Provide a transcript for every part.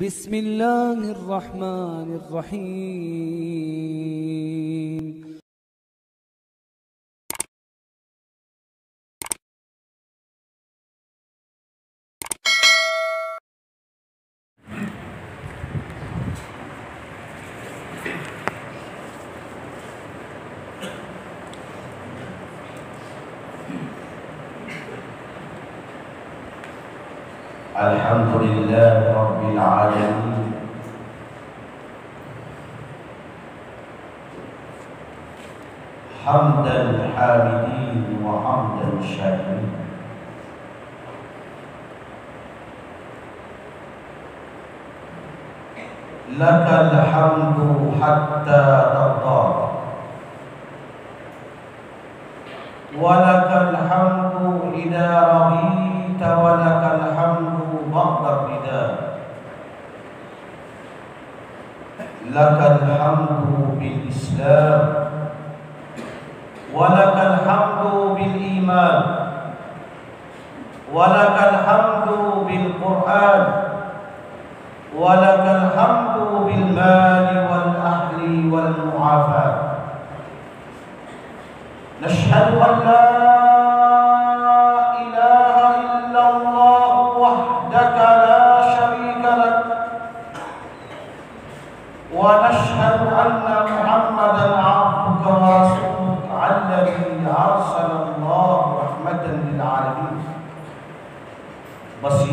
بسم الله الرحمن الرحيم. الحمد لله رب العالمين. حمد الحامدين وحمد الشاكرين لك الحمد حتى ترضى. ولك الحمد إذا رضيت ولك الحمد بعد الرداء. لك الحمد بالإسلام ولك الحمد بالإيمان ولك الحمد بالقرآن ولك الحمد بالمال والأهل والمعافاة. نشهد أن لا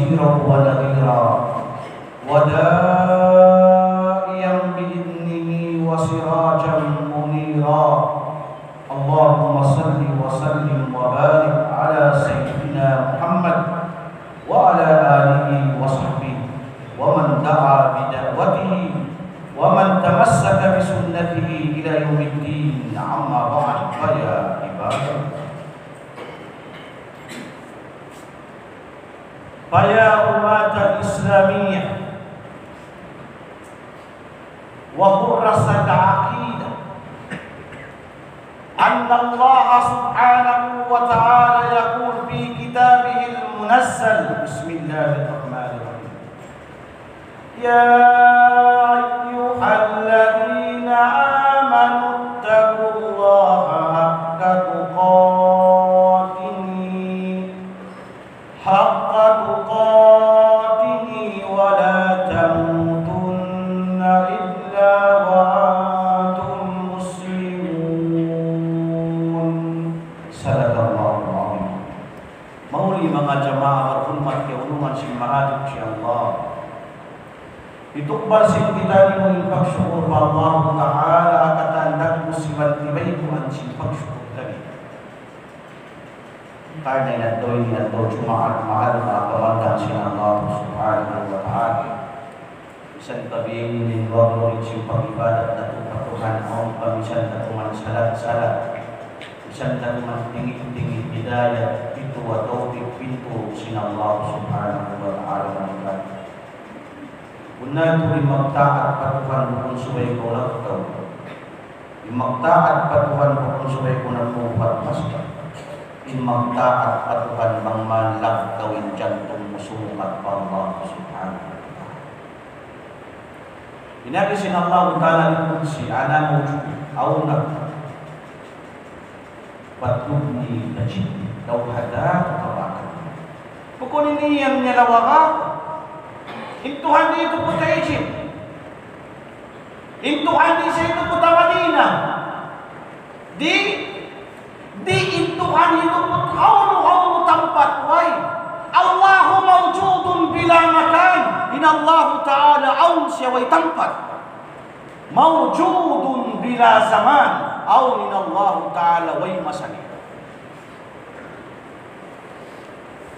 بصيرا ونذيرا ودائيا بإذنه وسراجا منيرا اللهم صل وسلم وبارك على سيدنا محمد وعلى آله وصحبه ومن دعا بدعوته ومن تمسك بسنته إلى يوم الدين أما بعد فيا عباد فيا أمة الإسلامية وحرس العقيدة أن الله سبحانه وتعالى يقول في كتابه المنزل. بسم الله الرحمن الرحيم. يا Karena inatoy inato Jumaat mahal na pamandang si Allah Subhanahu wa Ta'ala. Isang tabihin din siyang pag-ibadat na tupatuhan ang pamisan na tuman salat-salat Isang tanuman tingin-tingin hidayat Itu wa tawfiq pintu sin Allah Subhanahu wa Ta'ala Una ito rin magtaat patuhan kung subay ko laktaw Magtaat patuhan kung ko nagpupat masya Magtaat patuhan bang manlag gawin jantong musukat pa Allah Subhanahu wa Ta'ala. Inabi sin Allah Ta'ala Kunsi Ana mo aunag Patubni najib Daw hada kabakan Pukunin niyang nilawaka Intuhan di itu puta Egypt. Intuhan di sa itu puta Madina Di Di intuhan itu Haulu-haulu tempat Wai Allahu mawjudun bila makan In Allah Ta'ala Aun siya way tempat Mawjudun bila zaman Aun in Allah Ta'ala way masanin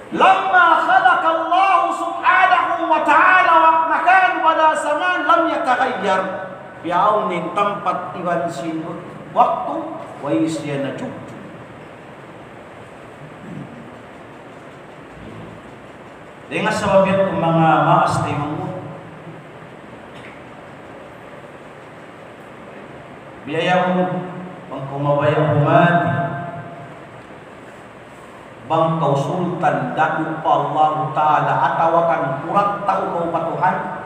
لما خلق الله سبحانه وتعالى مكان ولا زمان لم يتغير بعون tempat iwan sin waktu wa isyana jujur dengan sebabnya mga maas tayo mo biyaya mo pang kumabaya umati bangkau sultan dadu pa Allah Ta'ala atawakan kurang tahu kau patuhan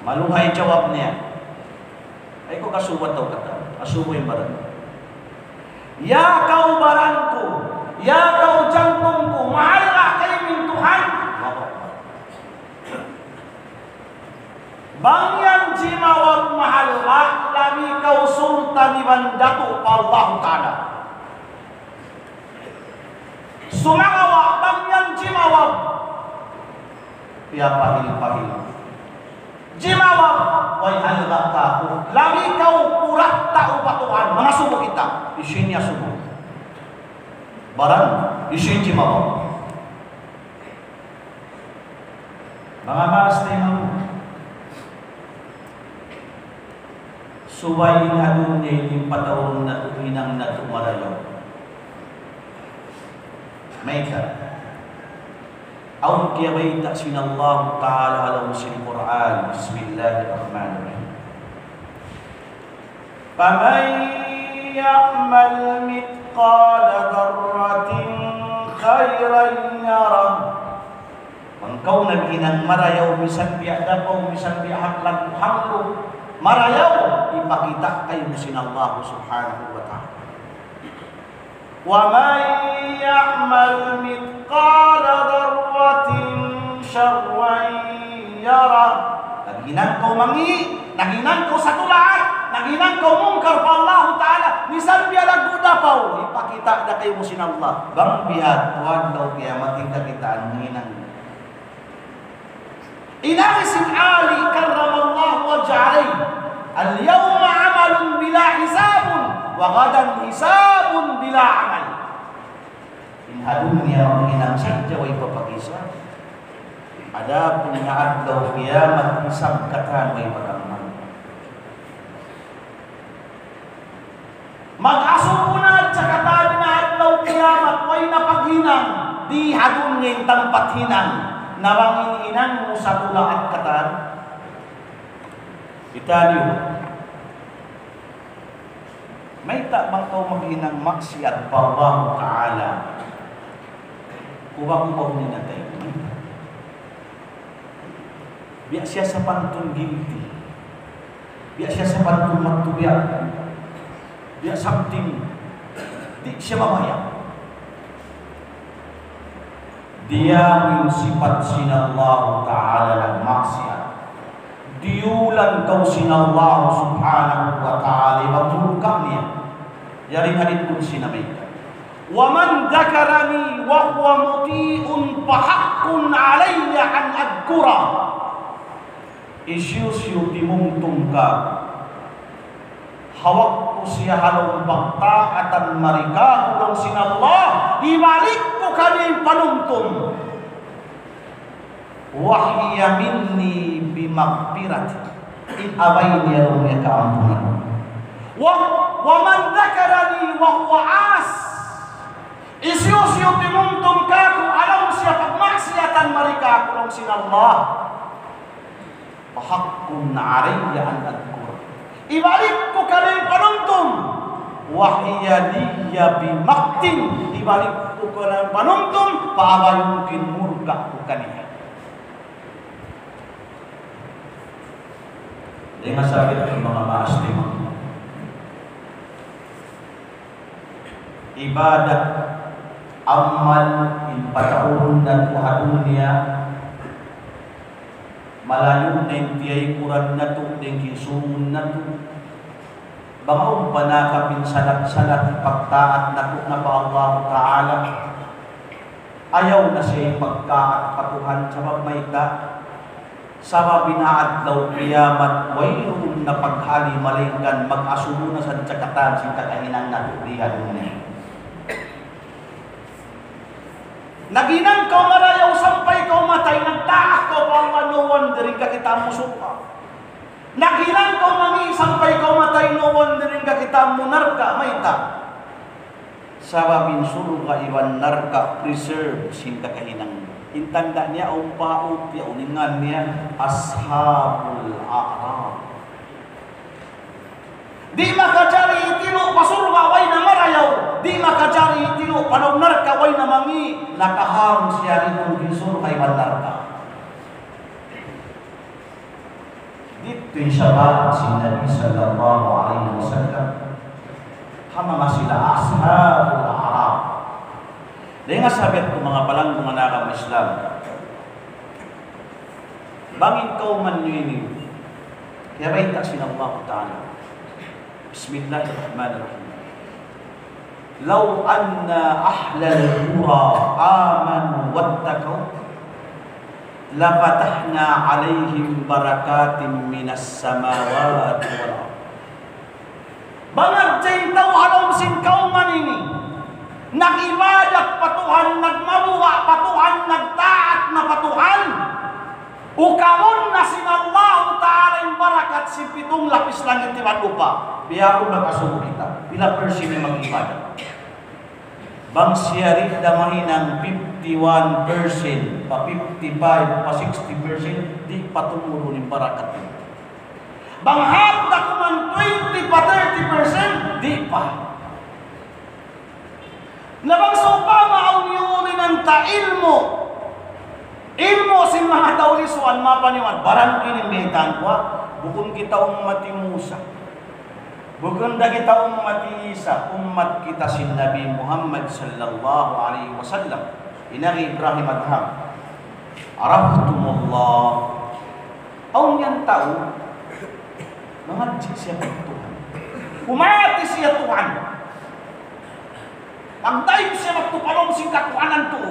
Maluhay jawab niya. Ay ko kasuwat daw kata. Asubo yung baran. Ya kau baranku, ya kau jantungku, mahal ka kayo Tuhan. Allahu Akbar. Bangyan jimawag mahal ka, lami kau sultan iban datu Allah Ta'ala. Sumangawa, bangyan jimawag. Piya pahil-pahil. Jimawag, way halga ka ako. Lami kau purat tao patuhan, mga subo kita. Isin niya subo. Baran, isin jimawag. Mga mas tayo Suway na doon niya yung patawang na tuwinang na tumarayo. May ka. أو كبيت من الله تعالى على وجه القرآن بسم الله الرحمن الرحيم فمن يعمل مثقال ذرة خيرا يره Engkau naghinang marayaw bisan biadapaw bisan biahaklag hamlo Marayaw, ipakita kay musinallahu subhanahu wa ta'ala. Wa man ya'mal mitqala dharratin syarran yara. Naginan kau mangi, naginan kau satu lahat, naginan kau mungkar pa Allah Ta'ala. Misal biya nagkuda pa, ipakita na kayo musinallah. Bang biya, tuwan daw kiamat kita kita, naginan. Inahi sin Ali karramallahu عليه اليوم عمل بلا حساب وغدا حساب بلا عمل inhaluni ang inaksadya way papagisa. Adapon nga adlaw kiyamat isang katan may pagamman. Mag-aso po na sa katan na adlaw kiyamat way napaghinang di hadun ngayon tampathinang nawang ininang mo sa tula at katan. Italyo, may tabang kau maghinang maksiat pa Allah Ta'ala. Ubang-ubang ni natay. Biya siya sa pantun guilty. Biya siya sa pantun magtubiya. Biya something. Di siya mamaya. Dia yung sifat sinallahu ta'ala ng maksiat diulang kau Allah subhanahu wa ta'ala. Memurkahnya dari hadith kursi Nabi. Wa man dhakarani wa huwa muti'un fahaqqun alaiya an adkura isyusyu dimungtungka hawak usia halong pagtaatan marika hulong sinallah ibalik ko kami panuntung, wahya minni bimakbirat In niya rumya kaampunan Wa, wa man dhakarani wa huwa as Isyusyu timungtung ka Kung alam siya pagmaksiatan marika Kulong sinallah Pahakkun alayya an adkur. Ibalik ko kanyang panuntum. Wahiyaniya bimaktin. Ibalik ko kanyang panuntum. Paabayungkin murka ko Hindi masabi ng mga maasli mo. Ibadat amal in pataon na kuhatun niya malayo na yung tiyay kuran na to, na yung kinsumun na to. Bangaw pa na kapinsalat-salat, ipagtaat na to na pa Allah Ta'ala. Ayaw na siya ipagkaat patuhan sa mamayta Sama binaadlaw kiyamat wayrong na paghali malingkan mag-asuno na sa tsakatan sin kakahinang natulihan mo niya. Naginang ka marayaw sampay ka matay, nagtaak ko pang manuwan, diri ka kita mo suka. Naginang ka mami sampay ka matay, nuwan, diri ka kita mo narka, may ta. Sawa min ka iwan narka, preserve, sin kakahinang Intanda niya umpaut ya uningan niya ashabul a'rab. Di makajari itino pasurga way na marayaw. Di makajari itino panawnar ka way na mangi. Nakaham siya rin ng gisur kay mandarka. Dito yung syabat si Nabi sallallahu alaihi wasallam hama nga sila ashabul. Dahil nga sabi ko mga palang mga nakam Islam, bangin kau man nyo ini, kaya ba ita sinallah ta'ala. Bismillahirrahmanirrahim. لو أن أهل القرى آمنوا واتقوا لفتحنا عليهم بركات من السماوات والأرض Bangat jay tau halom sin kauman ini Nagibadak patuhan, nagmabuha patuhan, nagtaat na patuhan Ukamon na sinallahu ta'ala yung barakat si pitong lapis langit di lupa Biya ko nakasubo kita Bila persin yung mag-ibadat Bang siyari damahin ng 51%, pa 55, pa 60%, di patumulo ng barakat yun. Bang hata ko man 20 pa 30%, di pa. Nabang sopa maauni-uni ng ta ilmo. Ilmo sin mga taulisuan mapaniwan. Barang kinimitan ko, bukun kita umati Musa. Bukun kita umat Isa, umat kita si Nabi Muhammad sallallahu alaihi wasallam. Inari Ibrahim Adham. Araftumullah. Aun yan tao, mangadji siya Tuhan. Umati siya Tuhan. Pagdayo siya magtupalong sing katuanan to.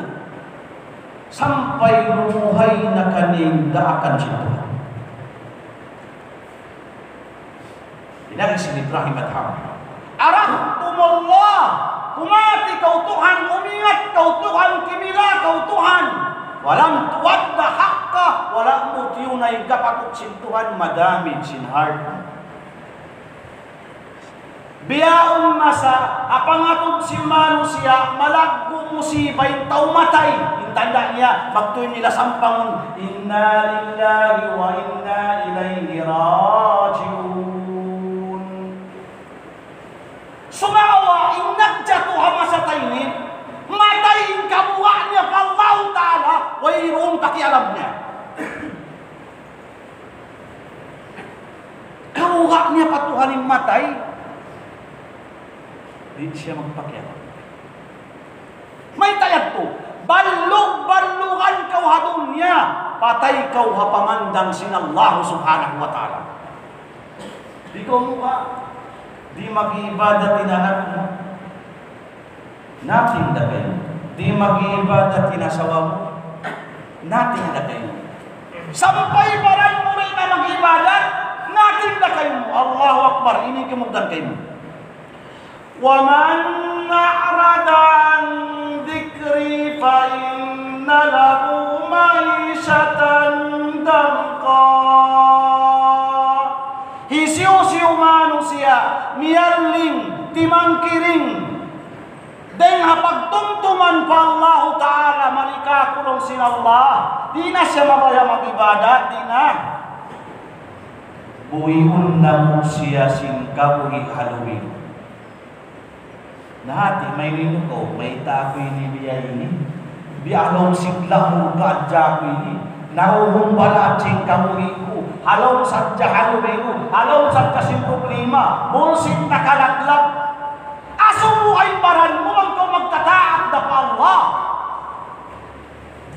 Sampai lumuhay na kaning daakan si Tuhan. Inari si Ibrahim Adham. Arahtumullah. Umati kau Tuhan, umingat kau Tuhan, kimila kau Tuhan. Walang tuwadda hakka, walang mutiyunay kapakot sin Tuhan, madamid sin heart. Biyaon masa, apangatod si manusia, malagbo musiba yung taumatay. Yung tanda niya, magtuin nila sampangon, Inna lillahi wa inna ilayhi rajiun. Sumawa, inagjatuha masa tainin, matayin kabuha niya Allah Ta'ala, wayroon pakialam niya. Kabuha niya patuhanin matay, di siya magpakialam. May tayat po, balog-balugan kau hadon niya, patay kau hapamandang sinallahu subhanahu wa ta'ala. Di ko mukha, di mag-iibadat tinanak mo. Nating na kayo. Di mag-iibadat tinasawa mo. Nating na kayo. Sampay parang mo rin na mag-ibadat, nating na kayo mo. Allahu Akbar, ini kimugdan kayo mo. ومن أعرض عن ذكري فإن له معيشة ضنكا Hisiu-siu manusia, miyaling, timangkiring, Deng hapagtumtuman pa Allah Ta'ala malika kulong sin Allah. Di na siya mabaya mag-ibadat, di na. Buiun na mo siya sin kabuhi haluin. Nahati may nino ko, may tako ini biya ini. Bialong sigla mo kaadya ko ini. Naruhong bala sing kamuhi ko. Halaw sadya haluin ko. Halaw sadya sin problema. Bulsit na kalaglag. Aso mo ay paran mo man ko magtataat na pa Allah.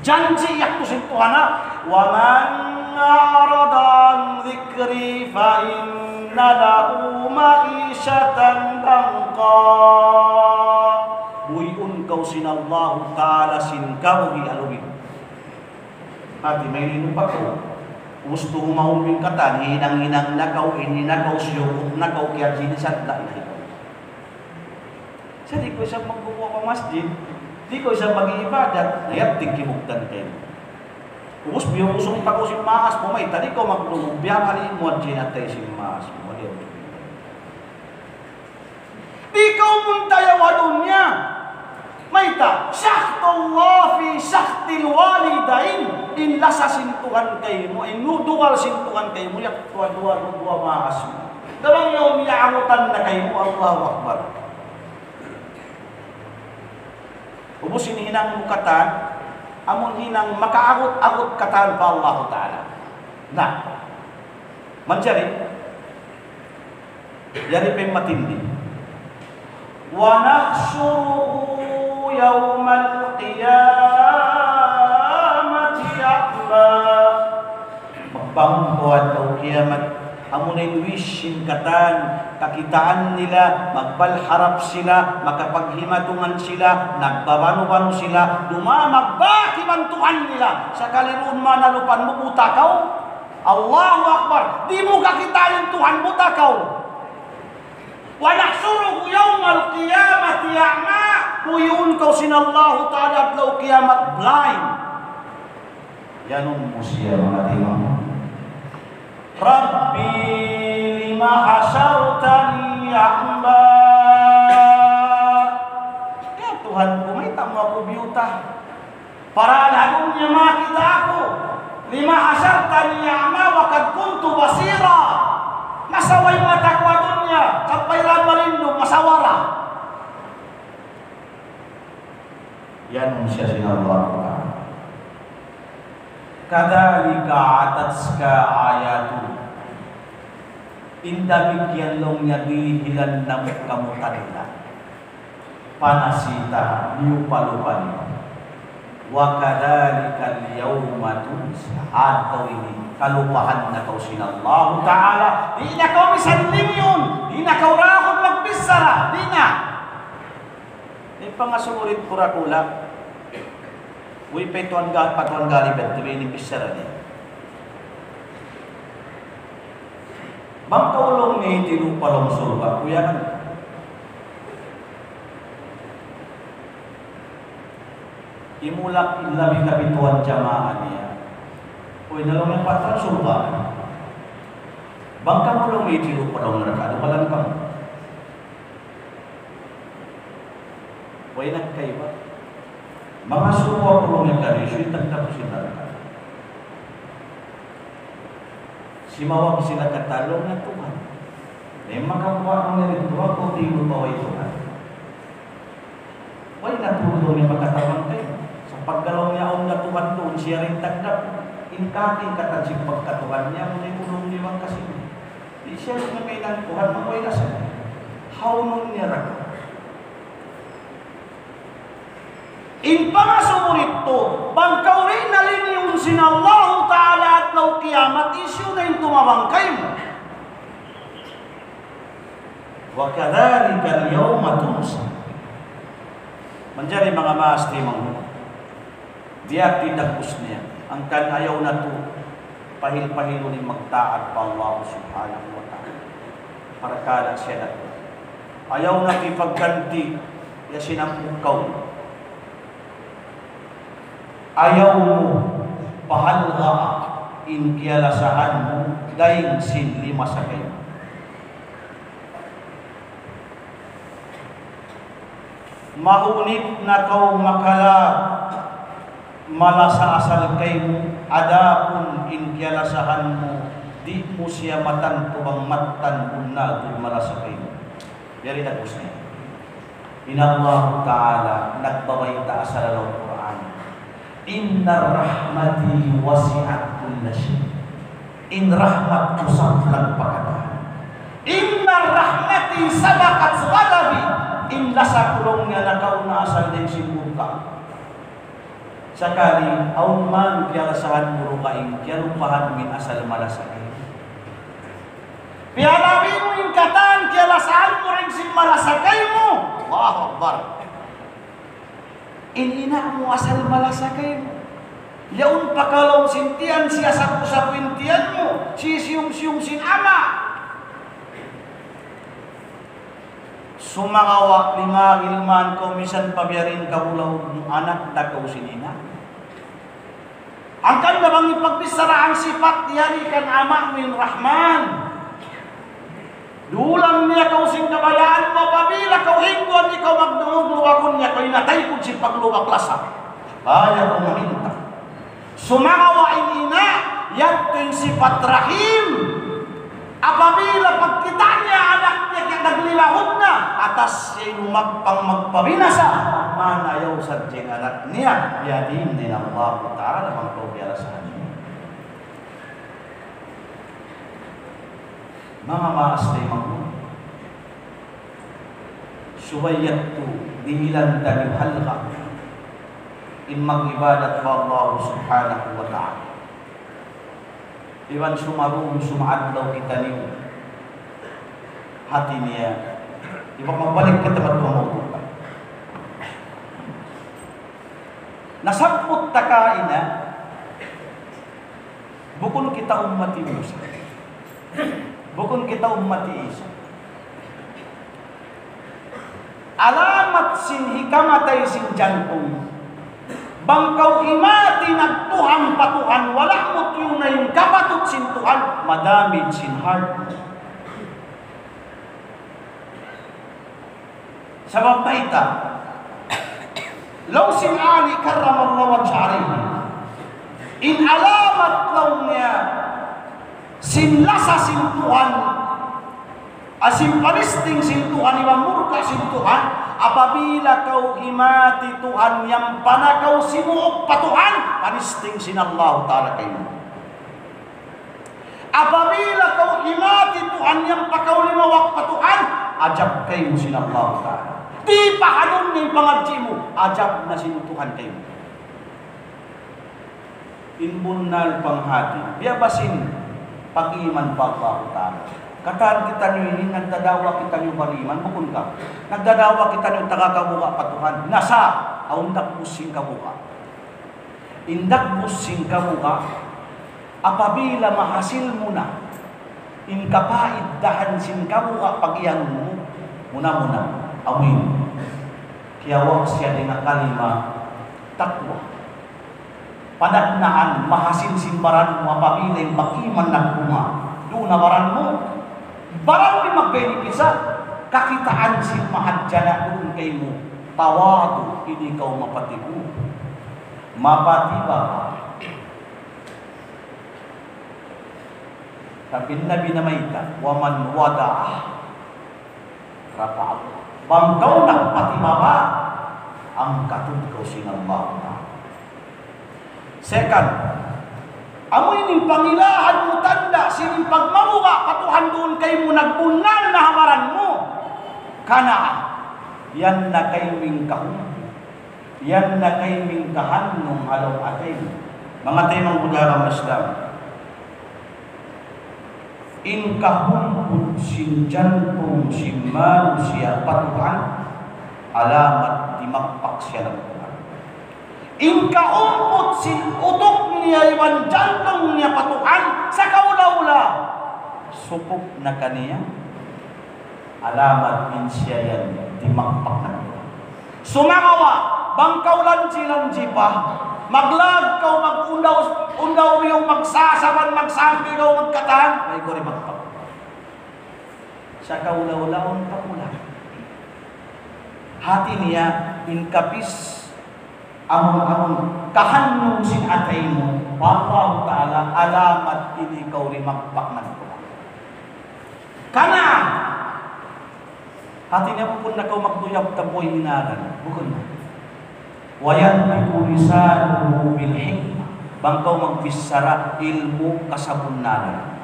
Janji yak to sin Tuhana. Wa man arada an dhikri fa inna lahu ma'isyatan dangka. Allah Ta'ala sin kamu alubin. Ati may linupak ko. Gusto mo mauming katan, hinang-hinang nakaw, ininakaw siyo, nakaw kaya sinisat na ina. Sa di ko siya magbubuha pa masjid, di ko siya mag-iibadat, nayat tigkimugtan kayo. Ubus biyo usong tako si maas mo may tadi ko maglulong biya kali mo at jinatay si maas mo. Di ko muntaya wadon Mayta, Allah fi syaktil walidain inla sa sintuhan kay mo, inuduwal sintuhan kay mo, yak tuwa-duwa duwa maaso. Damang yung yaamutan na kay mo, Allahu Akbar. Ubus hinang mukatan, amon hinang makaagot-agot katan pa Allah Ta'ala. Na, manjari, yari pa matindi. Wa nakshuruhu yawmal qiyamati a'ma Magbangon ko at kiamat Amunay wish katan kakitaan nila, magbalharap sila, makapaghimatungan sila, nagbabano-bano sila, dumamagbakibantuhan nila. Sa kaliroon man nalupan mo, utakaw. Allahu Akbar. Di mo kakitaan Tuhan mo, takaw. ونحشره يوم القيامة أعمى Tuyun kau sinallahu ta'ala at law kiamat blind. Yanong mo siya mga. Rabbi lima hasartani a'ma. Ya Tuhan ko, may tamo ako biyuta. Para lagong niya makita ako. Lima hasartani a'ma wa kad kuntu basira. Masaway mata ko dunya, kapay lang malindong masawara. Yan ang siya sinallahu ta'ala. Kadalika atatska ayatu. Indamigyan long niya dihilan ng kamutanila. Panasita niyo palupan. Wa kadalika al-yawma ini kalupahan na kau sinallahu ta'ala. Di na kau misanlim yun. Di na kau rahot magbisara. Di na. Di pangasurit kurakulak. Uy, petuan gal, patuan gali, bet, tuwi ni bisara niya. Bang kaulong ni tinupalong surga, kuya kan? Imulak ilabi kapituan jamaah niya. Uy, nalong yung patran surga. Bang kaulong ni tinupalong neraka, ano palang kamu? Uy, nagkaiba. Mga suwa ko ng karisyo, itagtap sila Si mawag sila katalong na Tuhan. Eh, makakuha ng nila Tuhan, kung di mo baway Tuhan. Why natulong niya magkatawan kayo? Sa paggalaw niya ang natuhan doon, siya rin tagdap. Inkating katansig pagkatuhan niya, muna tulong niya ang kasi. Di siya rin may Tuhan, maway na sa How nun niya raka? In pangasumurit to, bangkaw rin yung sinallahu ta'ala at law kiamat, isyu na yung tumabangkay mo. Kadhalika al-yawma tunsa. Manjari mga maas timang Diyak tinagpus niya. Ang kan ayaw na to, pahil-pahilo ni magtaat pa Allah subhanahu wa ta'ala. Para kada siya na to. Ayaw na kipagganti, ya sinampukaw ayaw mo pahalga in kialasahan mo dahil sa kayo. Mahunit na kau makala malasa asal kayo adapun in kialasahan mo di mo siya matan tubang matan unna kung malasa kayo. Yari na po siya. Inallahu Ta'ala nagbabay ta sa lalaw Inna rahmati wasi'at kulla. In rahmatku saklang pakata. Inna rahmati sabakat ghadabi. In lasa kulongnya na asal din sibuka. Sakali, aun man kialasahan muro kain, kialupahan min asal malasakay. Pialawi mo yung katan, kialasahan mo rin sin malasakay mo. Allahu Akbar. Inina mo asal malasakay mo. Yaun pakalong sintian siya sa sa pintian mo. Sisiyong-siyong sin ama. Sumakawa lima ilman ko misan pabiyarin kabulaw anak dagaw sinina. Ang kan bang ipagbisara ang sifat yari kan ama min rahman. Dulang niya kau sing kabayaan mo pabila kau hingguan ikaw magdungog luwakon niya kau inatay kung si pagluwak lasa. Kaya kong maminta. Sumangawa ina yan yung sifat rahim. Apabila pagkitanya anaknya yang naglilahod na atas siya magpang magpabinasa manayaw sa anak niya yadin din Allah Ta'ala magpapiyara sa kanya. Mga maas na mga Suwayat tu dihilan dari halqa in mag-ibadat ba Allah subhanahu wa ta'ala. Iwan sumarung sumaadlaw kita niyo. Hati niya. Iba magbalik ka tempat tumautukan. Nasamput takain na bukun kita ummati Musa. Bukun kita ummati Isa. Alamat sin hikamatay sin jantung. Bangkaw imati nagtuhan patuhan, wala mo yun na yung kapatut sin Tuhan, madamid sin heart. Sabab na ita, law sin Ali karramallahu wajharihi, in alamat law niya, sin lasa sin Tuhan, asim panisting sin Tuhan, imam murka sin Tuhan, apabila kau himati Tuhan yang pana kau simuok pa Tuhan, panisting sin Allah Ta'ala. Apabila kau himati Tuhan yang pakau limawak pa Tuhan, ajab kayo sin Allah Ta'ala. Di pahanon ng pangadji mo, ajab na sin Tuhan kayo. Inbunal panghati, biyabasin pag-iman pa Allah Ta'ala. Kataan kita nyo ini, nagdadawa kita nyo baliman, bukun ka. Nagdadawa kita nyo tagakabuka patuhan. Nasa, aundak pusing kabuka. Indak pusing kabuka, apabila mahasil mo na, in kapait dahan sin kabuka pagiyang mo, muna-muna, awin. Kiyawak siya din ang kalima padat na ang simbaran mo apamilay makiman nagbunga. Doon na baran mo. Baran ni magbenefit kakitaan si mahadya doon kay mo. Tawado, hindi ka mapatibo. Mapatiba ka. Sabi na binamaita, waman wada rapaag. Bangkaw na patibaba ang katod ko sinalbaw. Second, Amoy ning pangilahan mo tanda, sining pagmamuka, katuhan doon kay mo nagpunan na hamaran mo. Kana, yan na kay ming kahun. Yan na kay ming nung halaw atin. Mga temang budara Islam. In kahun sin jantung sin manusia patuhan, alamat di magpak siya ng. In kaumpot sin utok niya iwan jantong niya patuhan sa kaula-ula. Supok na kaniya. Alamat in siya yan di magpak ng Tuhan. Sumangawa, bangkaw lanji-lanji pa. Maglagkaw, magundaw, undaw yung magsasaban, magsambi kaw, magkatahan. May ko rin magpak. Sa kaula-ulaon pamula. Hati niya, inkapis amon-amon kahanong sin atay mo Allah Ta'ala alamat ini kau rimakpak ng Tuhan kana! Hati niya po na kau magduyab tapoy inaran bukod na. Wayan lisanuhu bil hikmah bangkaw magbisara ilmu kasabunaran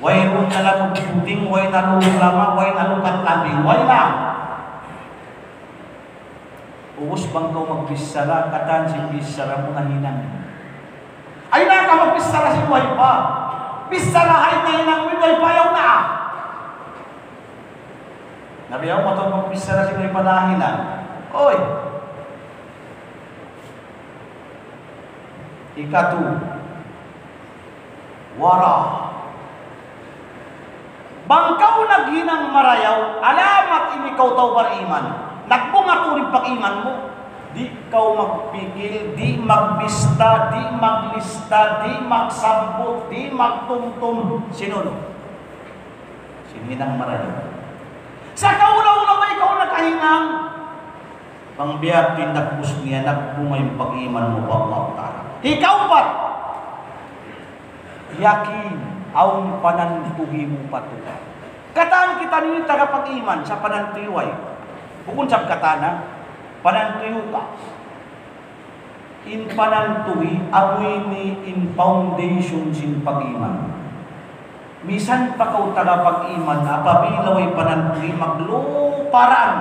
way ron na lang puting way nalulong lamang way nalukat labing way lang Umus bang kau magpisara, katan si pisara mga hinang. Ay na ka magpisara si buhay pa. Pisara hay na hinang buhay pa yaw na. Nabi ako matong magpisara si buhay na hinang. Oy! Ikatu. Wara. Bangkaw naghinang marayaw, alamat ini inikaw tawbar iman. Nagbunga turing pag-iman mo. Di kau magpigil, di magbista, di maglista, di magsambot, di magtumtum. Sino no? Sininang marayo. Sa kaula-ula ba ikaw nakahingang? Pangbiyak tindagbus niya, nagbunga yung pag-iman mo pa Allah Ta'ala. Ikaw pa! Yakin, aung panantuhi mo patuwa. Kataan kita nini tagapag-iman sa panantiway Bukod sa katana, panantuyo ka. In panantuhi, amoy ni in foundation sin pag-iman. Misan pa kau tagapag-iman, apabila way pananpuli, magluparan,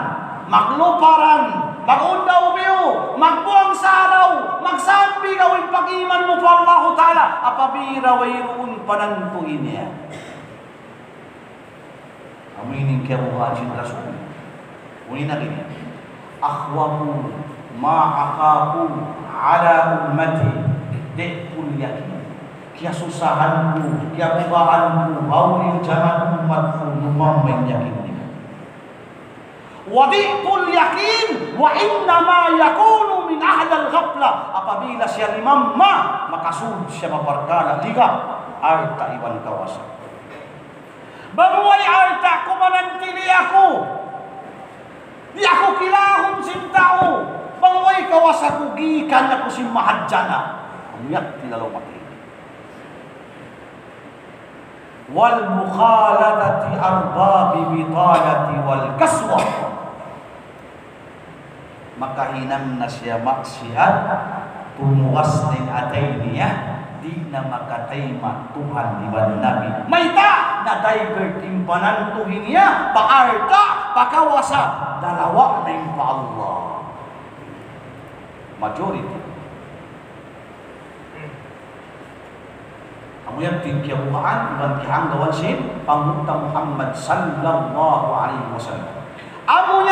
magluparan, magundaw biyo, magbuang sa araw, magsambi gawin pag-iman mo pa Allah Ta'ala, apabila way roon pananpuin niya. Aminin kaya mo hajin. Unin na rin. Akhwamu ma'akaku ala ummati dekul yakin. Kaya susahanku, kaya bukaanku, hawlin jangan umatku lumamay yakin niya. Wadi'tul yakin wa innama yakunu min ahlal ghafla apabila siya limamma makasunod siya maparkala liga ay taiwan kawasan. Bamuay arta kumanantili ako. Di ako kilahon sin tao. Bamuay kawasaku gikan ako sin mahadjana. Umiyak tilalaw mati. Wal mukhaladati arbabi bitalati wal kaswa. Makahinang na siya maksiat tumuwas din atay niya di na makatayma Tuhan di ba Nabi. Mayta na divert impanan tuhin niya paarta pakawasa dalawa na yung pa Allah. Majority. Ang yan tingkiyabuhaan, ibang kihang gawan sin, Pangunta Muhammad sallallahu alaihi wasallam. Ito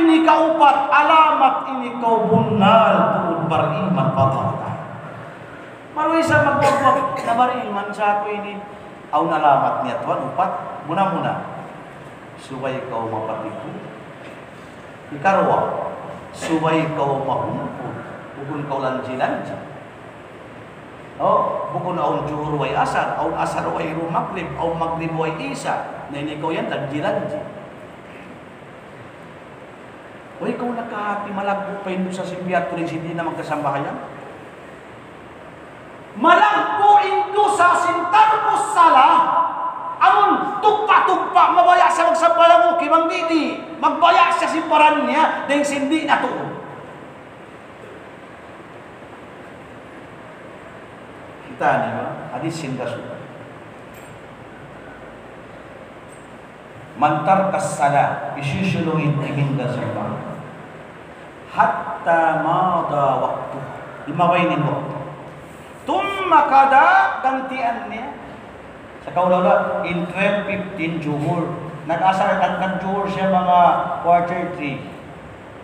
ini kaupat, alamat ini kau bunal, tuod bariman patata. Maluwi sa magwagwag na bariman sa ako ini, aw nalamat niya tuan upat, muna-muna. Subay kau mapatiku. Ikarwa, subay kau mahungkod. Bukun kau lanji-lanji. Oh, bukun aun juhur way asar, aun asar way rumaklib, aun maglib way isa. Na ini kau yan, lanji-lanji. O ikaw nakahati malagpo pa yun sa simbiat tuling hindi na magkasambahayan? Malagpo ito sa sintar ko sala Amon tugpa-tugpa mabaya sa magsambahayan mo kimang didi magbaya siya simparan niya dahil sindi na to. Kita niyo, hadis sindasu. Mantar kasala isusulungin iminda sa iba. Hatta mada waktu. Limaway nin waktu. Tumma kada gantian niya. Sa kaulala, in 1215 Juhur. Nag-asar at nag-Juhur siya mga quarter 3.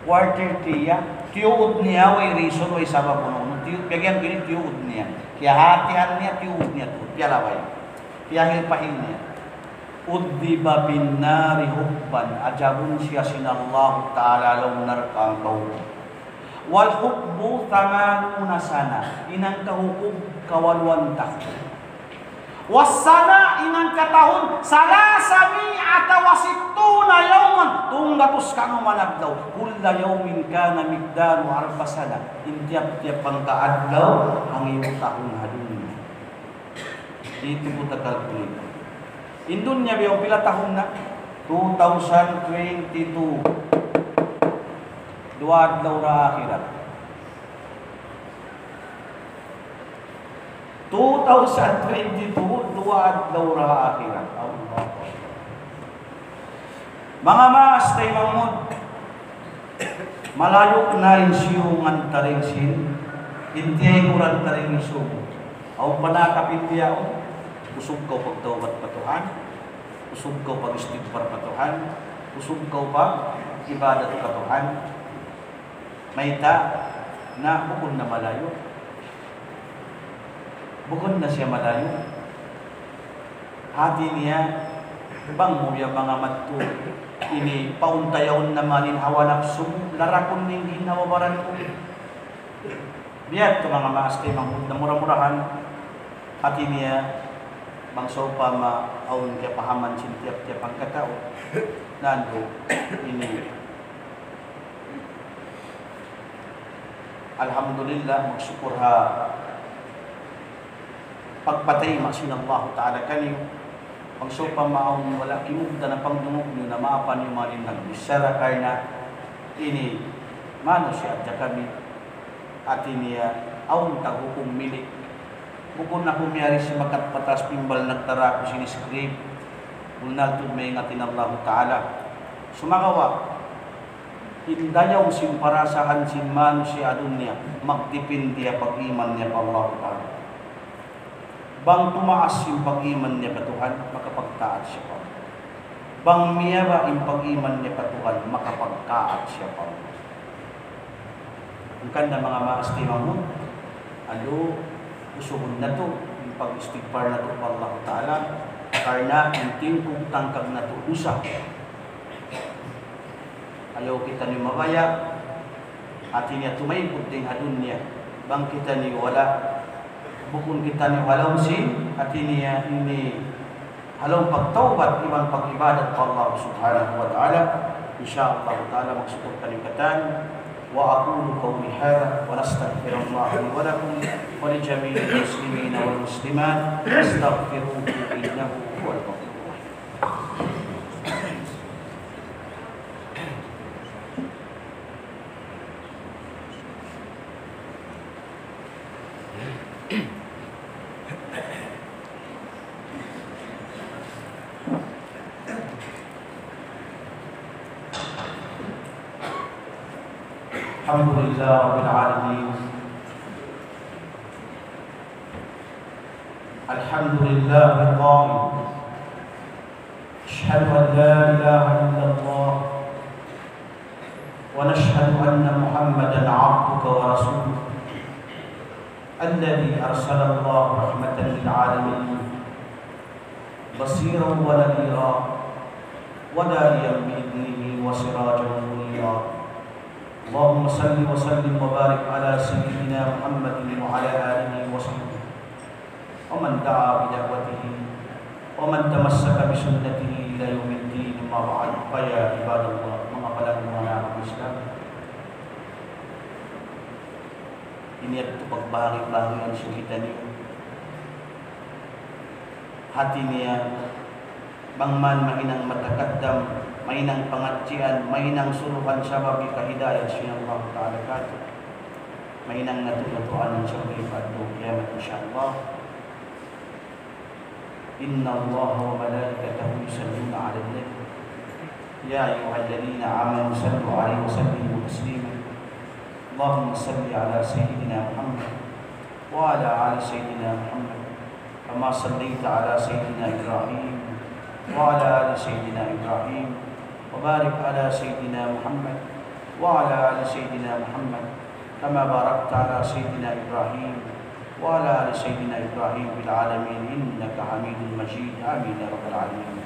Quarter 3 ya. Tiyuod niya, way reason, way sabab mo. Bigyan gini tiyuod niya. Kaya hatihan niya, tiyuod niya. Piyalaway. Piyahil pahil niya. Uddiba bin nari hubban ajabun siya sinallahu ta'ala law narkang kau. Wal hubbu tamanuna sana inang kahukub kawalwan tak. Wasana inang katahon salasami atawasituna yawman tunggatus kang managdaw kulla yawmin kana migdaru arbasana intiap-tiap pang kaadlaw ang iyong tahon hadun. Dito mo takalkulito. Indon niya biyo pila tahon na? 2022. Duad daw ra akhirat. 2022, luwag laura akhirat. Allah. Mga maas tayo mamod, malayok na yung siyungan taring sin, hindi ay kurang taring isyo. Ang panakapit niya, usog ka pagtawad patuhan, usog ka pag istigpar patuhan, usog ka pag ibadat patuhan. May ta na bukod na malayo. Bukod na siya malayo. Hati niya bang mo yung mga matu ini pauntayaw naman in hawa nafsu larakon ning hinawawaran ko. Biyak to mga maastay mga murah-murahan hati niya bang sopa ma aun kaya pahaman sin tiap-tiap ang katao nando ini. Alhamdulillah magsyukur ha pagpatay masin Allah Ta'ala kaniyo pang sopa maong wala kimugda na pangdungog niyo na maapan yung malin ng bisara kay na ini mano siya at kami at iniya aun tagukong milik Bukod na kumiyari si makat patas pimbal nagtara ko siniscript. Ulnaltud may ingatin Allah Ta'ala. Sumagawa, Hindayaw sin parasahan sin man si adunya, magtipin dia pag-iman niya pa Allah Ta'ala. Bang tumaas yung pag-iman niya pa Tuhan, makapagtaat siya pa. Bang miyaba yung pag-iman niya pa Tuhan, makapagkaat siya pa. Ang kanda mga maastima mo, alo, usuhon na to, yung pag-istigpar na to pa Allah Ta'ala, karna yung tingkong tangkag na to, usa. Ayaw kita ni mabaya, at niya tumayipod din hadun niya. Bang kita ni wala, bukun kita ni walaw sin, at niya ini halaw pagtawbat, ibang pag-ibadat pa Allah subhanahu wa ta'ala. InsyaAllah ta'ala magsukot kalimkatan. وأقول قولي هذا ونستغفر الله لي ولكم ولجميع المسلمين والمسلمات فاستغفروه إنه هو الغفور الرحيم الحمد لله رب العالمين الحمد لله القائل. أشهد أن لا إله إلا الله ونشهد أن محمدا عبدك ورسولك الذي أرسل الله رحمة للعالمين بصيرا ونذيرا وداعيا بإذنه وسراجا منيرا. اللهم صل وسلم وبارك على سيدنا محمد وعلى آله وصحبه ومن دعا بدعوته ومن تمسك بسنته الى يوم الدين ما بعد فيا عباد الله mga palang Islam ini at pagbahagi-bahagian sa kita niyo hati niya bangman mainang matakadam mainang pangatsian, mainang suruhan sa babi kahidayat siya Allah Ta'ala kato. Mainang natulatuan sa babi padlo kiamat insyaAllah. Inna Allah Wa malaikatahu yusalluna ala nabi. Ya ayuhal ladina amanu sallu alaihi wa sallimu taslima. اللهم صل على سيدنا محمد وعلى آل سيدنا محمد كما صليت على سيدنا إبراهيم وعلى آل سيدنا إبراهيم وبارك على سيدنا محمد وعلى آل سيدنا محمد كما باركت على سيدنا إبراهيم وعلى آل سيدنا إبراهيم في العالمين إنك حميد مجيد. آمين يا رب العالمين.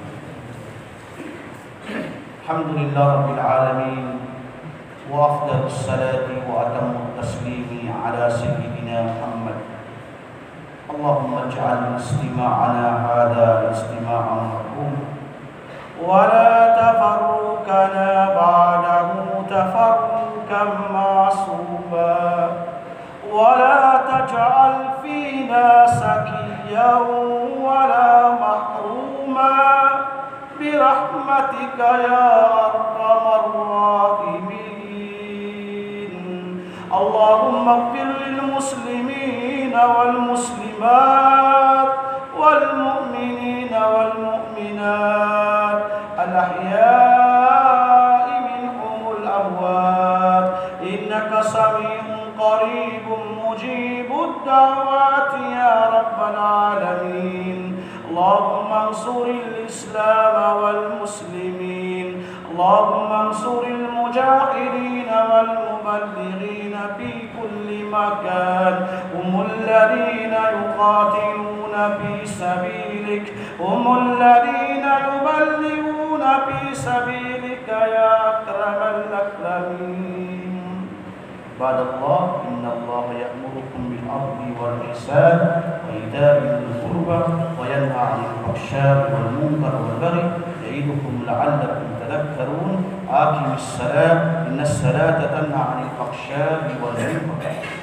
الحمد لله رب العالمين وأفضل الصلاة وأتم التسليم على سيدنا محمد. اللهم اجعل استماعنا هذا استماعا مرحوما ولا تفرقنا بعده تفرقا معصوما. ولا تجعل فينا سكيا ولا محروما. برحمتك يا أرحم الراحمين. اللهم اغفر للمسلمين والمسلمات والمؤمنين والمؤمنات. الأحياء منهم الأموات. إنك سميع قريب الدعوات يا رب العالمين. اللهم انصر الإسلام والمسلمين. اللهم انصر المجاهدين والمبلغين في كل مكان. هم الذين يقاتلون في سبيلك. هم الذين يبلغون في سبيلك يا أكرم الأكرمين. عباد الله إن الله يأمركم بالعدل والإحسان وإيتاء ذي القربى وينهى عن الفحشاء والمنكر والبغي يعظكم لعلكم تذكرون. آقم الصلاة إن الصلاة تنهى عن الفحشاء والمنكر.